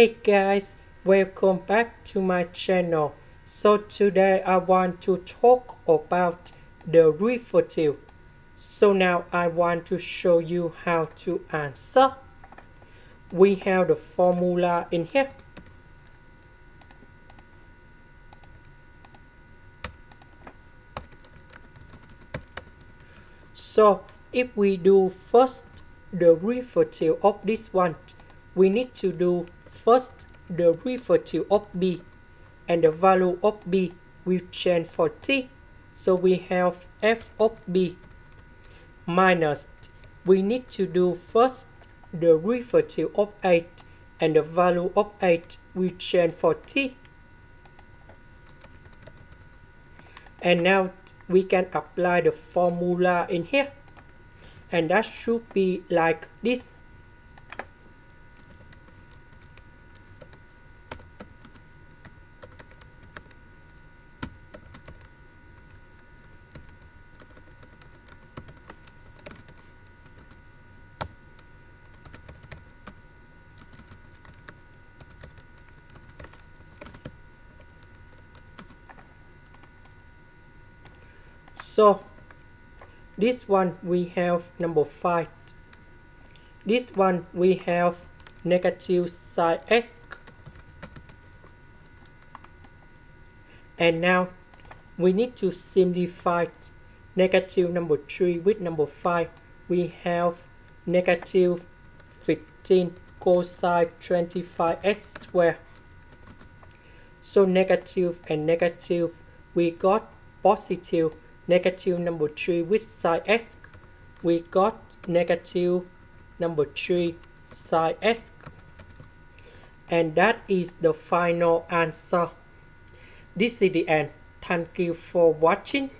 Hey guys, welcome back to my channel. So today I want to talk about the derivative. So now I want to show you how to answer. We have the formula in here. So if we do first the derivative of this one, we need to do first the derivative of b and the value of b will change for t. So we have f of b minus we need to do first the derivative of 8 and the value of 8 will change for t. And now we can apply the formula in here and that should be like this So this one we have number 5. This one we have negative sine x. And now we need to simplify negative number 3 with number 5. We have negative 15 cosine 25x squared. So negative and negative we got positive negative number 3 with sine x we got negative number 3 sine x and that is the final answer. This is the end. Thank you for watching